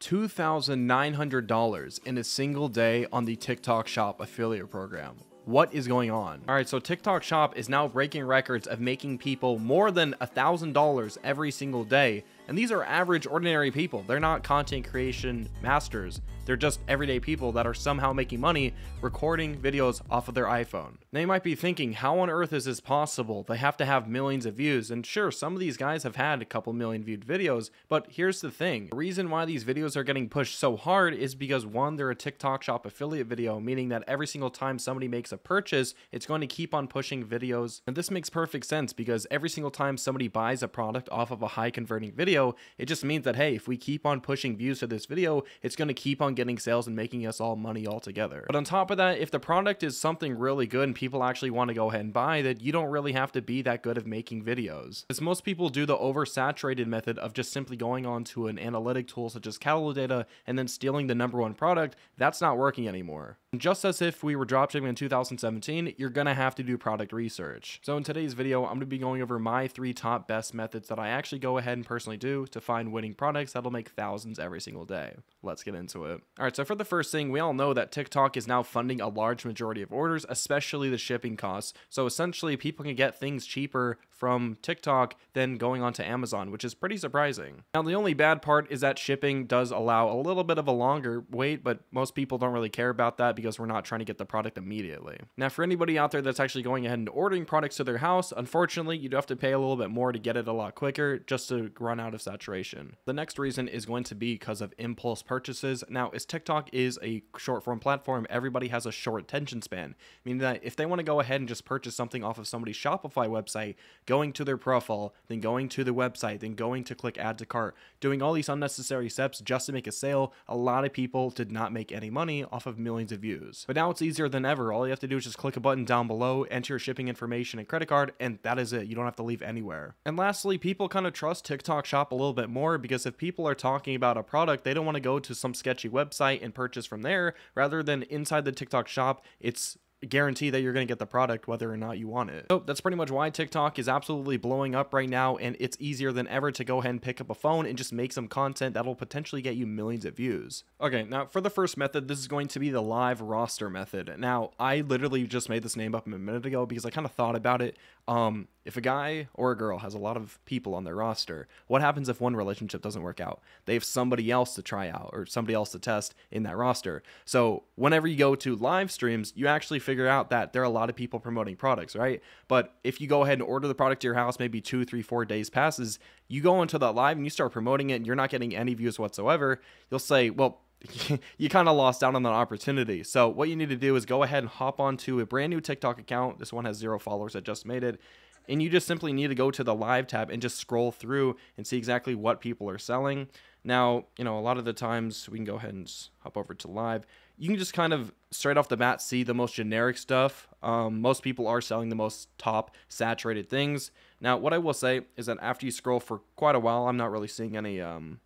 $2,900 in a single day on the TikTok Shop affiliate program. What is going on? All right, so TikTok Shop is now breaking records of making people more than $1,000 every single day. And these are average, ordinary people. They're not content creation masters. They're just everyday people that are somehow making money recording videos off of their iPhone. You might be thinking, how on earth is this possible? They have to have millions of views. And sure, some of these guys have had a couple million viewed videos, but here's the thing. The reason why these videos are getting pushed so hard is because one, they're a TikTok shop affiliate video, meaning that every single time somebody makes a purchase, it's going to keep on pushing videos. And this makes perfect sense because every single time somebody buys a product off of a high converting video, it just means that, hey, if we keep on pushing views to this video, it's going to keep on getting sales and making us all money altogether. But on top of that, if the product is something really good and people actually want to go ahead and buy that, you don't really have to be that good of making videos. As most people do the oversaturated method of just simply going on to an analytic tool such as Kalodata and then stealing the number one product, that's not working anymore. Just as if we were dropshipping in 2017, you're gonna have to do product research. So in today's video, I'm gonna be going over my three top best methods that I actually go ahead and personally do to find winning products that'll make thousands every single day. Let's get into it. All right, so for the first thing, we all know that TikTok is now funding a large majority of orders, especially the shipping costs. So essentially, people can get things cheaper from TikTok than going onto Amazon, which is pretty surprising. Now, the only bad part is that shipping does allow a little bit of a longer wait, but most people don't really care about that because we're not trying to get the product immediately. Now, for anybody out there that's actually going ahead and ordering products to their house, unfortunately, you do have to pay a little bit more to get it a lot quicker just to run out of saturation. The next reason is going to be because of impulse purchases. Now, as TikTok is a short form platform, everybody has a short attention span, meaning that if they want to go ahead and just purchase something off of somebody's Shopify website, going to their profile, then going to the website, then going to click add to cart, doing all these unnecessary steps just to make a sale, a lot of people did not make any money off of millions of views. But now it's easier than ever. All you have to do is just click a button down below, enter your shipping information and credit card, and that is it. You don't have to leave anywhere. And lastly, people kind of trust TikTok Shop a little bit more because if people are talking about a product, they don't want to go to some sketchy website and purchase from there. Rather than inside the TikTok Shop, it's guarantee that you're going to get the product whether or not you want it. So that's pretty much why TikTok is absolutely blowing up right now and it's easier than ever to go ahead and pick up a phone and just make some content that'll potentially get you millions of views. Okay, now for the first method, this is going to be the live roster method. Now, I literally just made this name up a minute ago because I kind of thought about it. Um, if a guy or a girl has a lot of people on their roster, what happens if one relationship doesn't work out? They have somebody else to try out or somebody else to test in that roster. So whenever you go to live streams, you actually figure out that there are a lot of people promoting products, right? But if you go ahead and order the product to your house, maybe two, three, four days passes, you go into that live and you start promoting it and you're not getting any views whatsoever, you'll say, well, you kind of lost out on that opportunity. So what you need to do is go ahead and hop onto a brand new TikTok account. This one has zero followers. I just made it. And you just simply need to go to the live tab and just scroll through and see exactly what people are selling. Now, you know, a lot of the times we can go ahead and hop over to live. You can just kind of straight off the bat see the most generic stuff. Um, most people are selling the most top saturated things. Now, what I will say is that after you scroll for quite a while, I'm not really seeing any, um,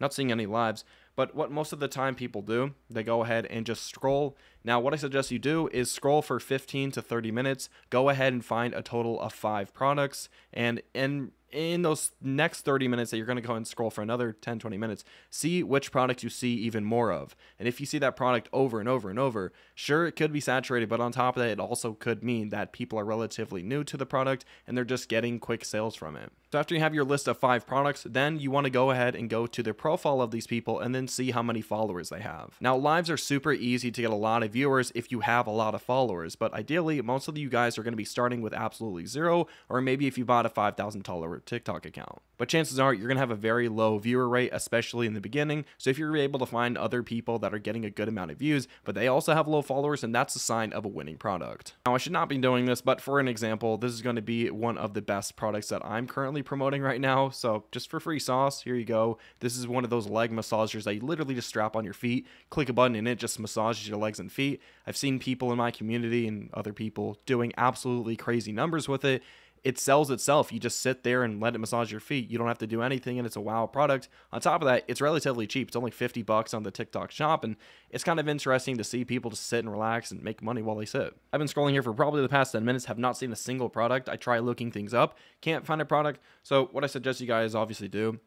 not seeing any lives. But what most of the time people do, they go ahead and just scroll. Now, what I suggest you do is scroll for 15 to 30 minutes. Go ahead and find a total of five products. And in in those next 30 minutes that you're going to go and scroll for another 10 20 minutes see which products you see even more of and if you see that product over and over and over sure it could be saturated but on top of that it also could mean that people are relatively new to the product and they're just getting quick sales from it so after you have your list of five products then you want to go ahead and go to the profile of these people and then see how many followers they have now lives are super easy to get a lot of viewers if you have a lot of followers but ideally most of you guys are going to be starting with absolutely zero or maybe if you bought a $5000 TikTok account. But chances are you're going to have a very low viewer rate, especially in the beginning. So if you're able to find other people that are getting a good amount of views, but they also have low followers, and that's a sign of a winning product. Now, I should not be doing this, but for an example, this is going to be one of the best products that I'm currently promoting right now. So just for free sauce, here you go. This is one of those leg massagers that you literally just strap on your feet, click a button, and it just massages your legs and feet. I've seen people in my community and other people doing absolutely crazy numbers with it it sells itself. You just sit there and let it massage your feet. You don't have to do anything, and it's a wow product. On top of that, it's relatively cheap. It's only 50 bucks on the TikTok shop, and it's kind of interesting to see people just sit and relax and make money while they sit. I've been scrolling here for probably the past 10 minutes, have not seen a single product. I try looking things up, can't find a product. So what I suggest you guys obviously do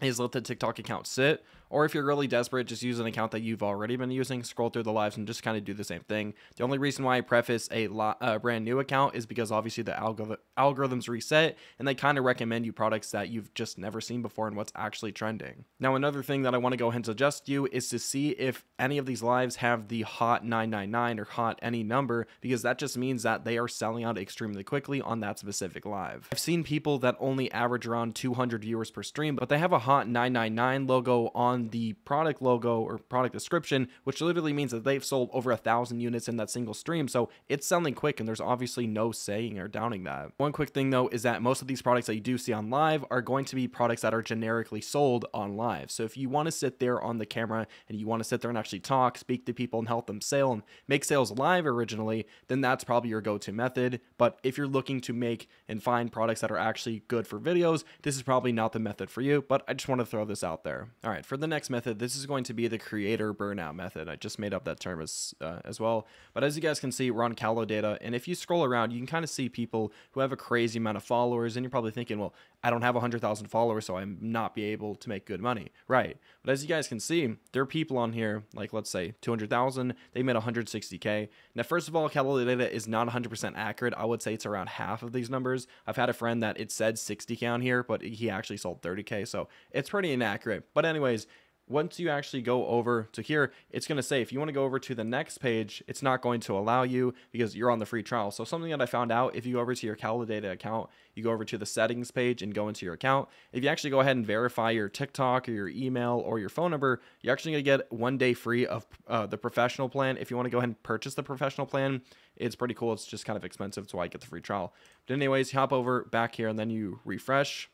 is let the TikTok account sit Or if you're really desperate, just use an account that you've already been using, scroll through the lives, and just kind of do the same thing. The only reason why I preface a uh, brand new account is because obviously the algor- algorithms reset and they kind of recommend you products that you've just never seen before and what's actually trending. Now, another thing that I want to go ahead and suggest you is to see if any of these lives have the hot 999 or hot any number, because that just means that they are selling out extremely quickly on that specific live. I've seen people that only average around 200 viewers per stream, but they have a hot 999 logo on the product logo or product description, which literally means that they've sold over a thousand units in that single stream. So it's selling quick, and there's obviously no saying or downing that. One quick thing though is that most of these products that you do see on live are going to be products that are generically sold on live. So if you want to sit there on the camera and you want to sit there and actually talk, speak to people, and help them sell and make sales live originally, then that's probably your go to method. But if you're looking to make and find products that are actually good for videos, this is probably not the method for you. But I just want to throw this out there. All right, for the next method, this is going to be the creator burnout method. I just made up that term as, uh, as well. But as you guys can see, we're on Kalodata. And if you scroll around, you can kind of see people who have a crazy amount of followers. And you're probably thinking, well, I don't have 100,000 followers, so I'm not be able to make good money. Right. But as you guys can see, there are people on here, like let's say 200,000, they made 160K. Now, first of all, Kalodata is not 100% accurate. I would say it's around half of these numbers. I've had a friend that it said 60K on here, but he actually sold 30K. So it's pretty inaccurate. But anyways, once you actually go over to here, it's going to say if you want to go over to the next page, it's not going to allow you because you're on the free trial. So something that I found out, if you go over to your Kalodata account, you go over to the settings page and go into your account. If you actually go ahead and verify your TikTok or your email or your phone number, you're actually going to get one day free of uh, the professional plan. If you want to go ahead and purchase the professional plan, it's pretty cool. It's just kind of expensive. That's why I get the free trial. But anyways, you hop over back here and then you refresh.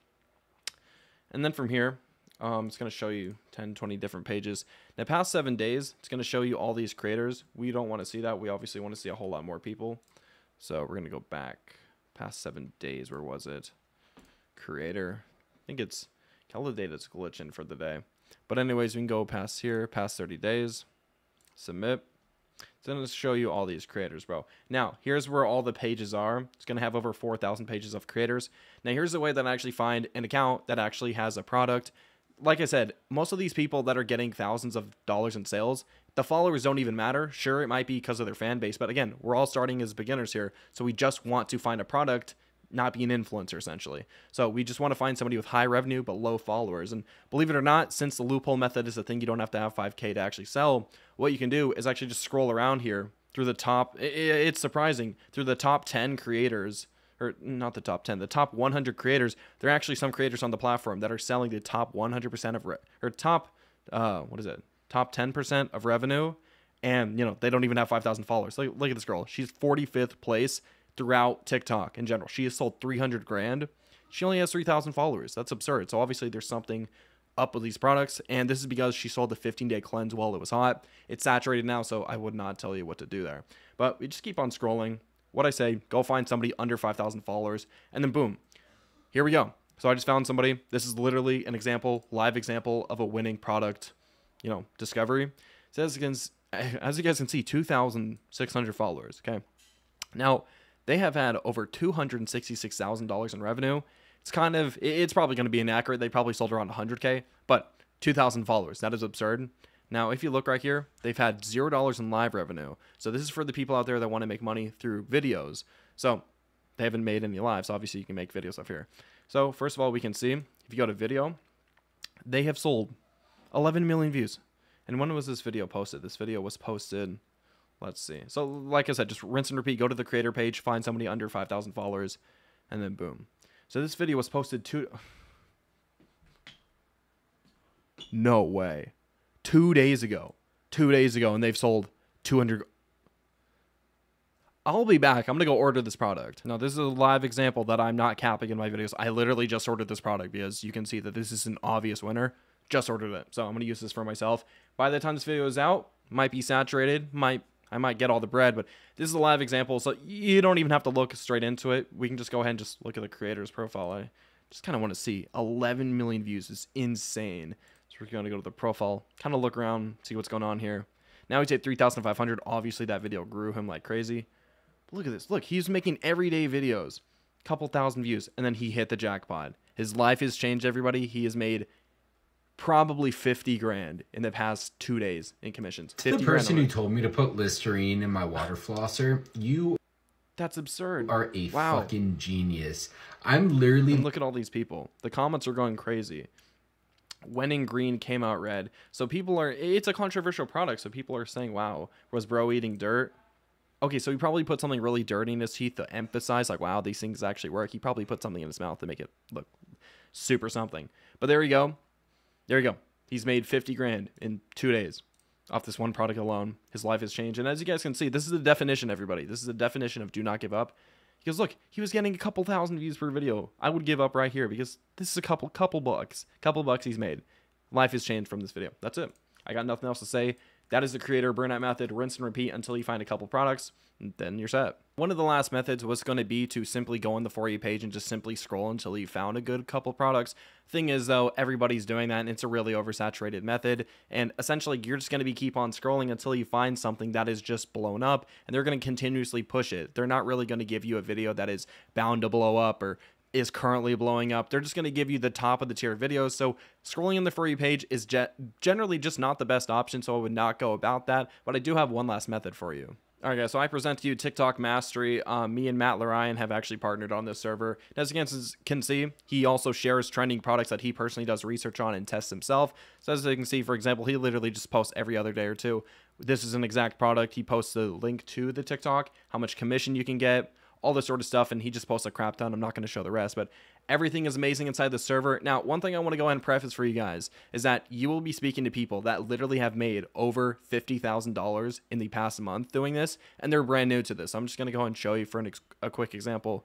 And then from here, um, it's going to show you 10, 20 different pages. The past seven days, it's going to show you all these creators. We don't want to see that. We obviously want to see a whole lot more people. So we're going to go back past seven days. Where was it? Creator. I think it's Kalodata's glitching for the day. But anyways, we can go past here, past 30 days. Submit. It's going to show you all these creators, bro. Now, here's where all the pages are. It's going to have over 4,000 pages of creators. Now, here's the way that I actually find an account that actually has a product like I said, most of these people that are getting thousands of dollars in sales, the followers don't even matter. Sure, it might be because of their fan base, but again, we're all starting as beginners here. So we just want to find a product, not be an influencer essentially. So we just want to find somebody with high revenue but low followers. And believe it or not, since the loophole method is a thing you don't have to have 5K to actually sell, what you can do is actually just scroll around here through the top. It's surprising through the top 10 creators or not the top 10, the top 100 creators, there are actually some creators on the platform that are selling the top 100% of, re- or top, uh, what is it? Top 10% of revenue. And, you know, they don't even have 5,000 followers. Look, look at this girl. She's 45th place throughout TikTok in general. She has sold 300 grand. She only has 3,000 followers. That's absurd. So obviously there's something up with these products. And this is because she sold the 15 day cleanse while it was hot. It's saturated now, so I would not tell you what to do there. But we just keep on scrolling what I say, go find somebody under 5,000 followers, and then boom, here we go. So I just found somebody. This is literally an example, live example of a winning product, you know, discovery. As you can, as you guys can see, 2,600 followers. Okay, now they have had over $266,000 in revenue. It's kind of, it's probably going to be inaccurate. They probably sold around 100k, but 2,000 followers. That is absurd. Now, if you look right here, they've had $0 in live revenue. So this is for the people out there that want to make money through videos. So they haven't made any lives. Obviously, you can make videos up here. So first of all, we can see, if you go to video, they have sold 11 million views. And when was this video posted? This video was posted, let's see. So like I said, just rinse and repeat. Go to the creator page, find somebody under 5,000 followers, and then boom. So this video was posted to... No way two days ago. Two days ago, and they've sold 200. I'll be back. I'm going to go order this product. Now, this is a live example that I'm not capping in my videos. I literally just ordered this product because you can see that this is an obvious winner. Just ordered it. So I'm going to use this for myself. By the time this video is out, might be saturated, might I might get all the bread, but this is a live example, so you don't even have to look straight into it. We can just go ahead and just look at the creator's profile. I just kind of want to see 11 million views is insane we're going to go to the profile, kind of look around, see what's going on here. Now he's at 3,500. Obviously, that video grew him like crazy. But look at this. Look, he's making everyday videos, couple thousand views, and then he hit the jackpot. His life has changed, everybody. He has made probably 50 grand in the past two days in commissions. 50 The person who told me to put Listerine in my water flosser, you That's absurd. are a Wow. fucking genius. I'm literally And look at all these people. The comments are going crazy. When in green came out red. So people are it's a controversial product, so people are saying, Wow, was bro eating dirt? Okay, so he probably put something really dirty in his teeth to emphasize, like, wow, these things actually work. He probably put something in his mouth to make it look super something. But there you go. There you go. He's made 50 grand in two days off this one product alone. His life has changed. And as you guys can see, this is the definition, everybody. This is the definition of do not give up. Because look, he was getting a couple thousand views per video. I would give up right here because this is a couple couple bucks. Couple bucks he's made. Life has changed from this video. That's it. I got nothing else to say. That is the creator burnout method. Rinse and repeat until you find a couple products. Then you're set. One of the last methods was going to be to simply go on the For You page and just simply scroll until you found a good couple products. Thing is, though, everybody's doing that, and it's a really oversaturated method. And essentially, you're just going to be keep on scrolling until you find something that is just blown up, and they're going to continuously push it. They're not really going to give you a video that is bound to blow up or is currently blowing up. They're just going to give you the top of the tier videos. So scrolling in the You page is ge- generally just not the best option. So I would not go about that. But I do have one last method for you. All right, guys, so I present to you TikTok Mastery. Um, me and Matt Larian have actually partnered on this server. As you can see, he also shares trending products that he personally does research on and tests himself. So as you can see, for example, he literally just posts every other day or two. This is an exact product. He posts the link to the TikTok, how much commission you can get, all this sort of stuff, and he just posts a crap ton. I'm not going to show the rest, but everything is amazing inside the server. Now, one thing I want to go ahead and preface for you guys is that you will be speaking to people that literally have made over $50,000 in the past month doing this, and they're brand new to this. I'm just going to go ahead and show you for a quick example.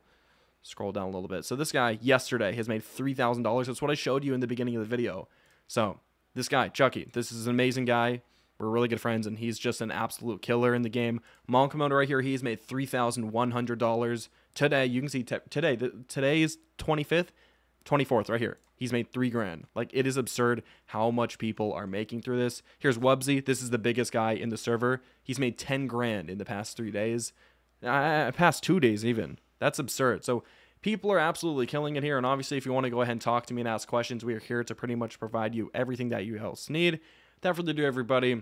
Scroll down a little bit. So this guy yesterday has made $3,000. That's what I showed you in the beginning of the video. So this guy, Chucky, this is an amazing guy. We're really good friends, and he's just an absolute killer in the game. Monkomoto right here, he's made three thousand one hundred dollars today. You can see t- today. The, today is twenty fifth, twenty fourth, right here. He's made three grand. Like it is absurd how much people are making through this. Here's Wubsy. This is the biggest guy in the server. He's made ten grand in the past three days, uh, past two days even. That's absurd. So people are absolutely killing it here. And obviously, if you want to go ahead and talk to me and ask questions, we are here to pretty much provide you everything that you else need. Without further ado, everybody,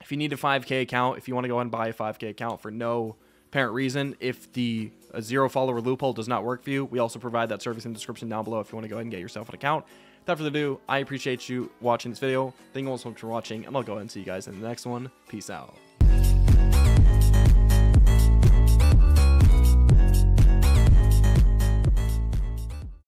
if you need a 5K account, if you want to go ahead and buy a 5K account for no apparent reason, if the uh, zero follower loophole does not work for you, we also provide that service in the description down below if you want to go ahead and get yourself an account. Without further ado, I appreciate you watching this video. Thank you all so much for watching, and I'll go ahead and see you guys in the next one. Peace out.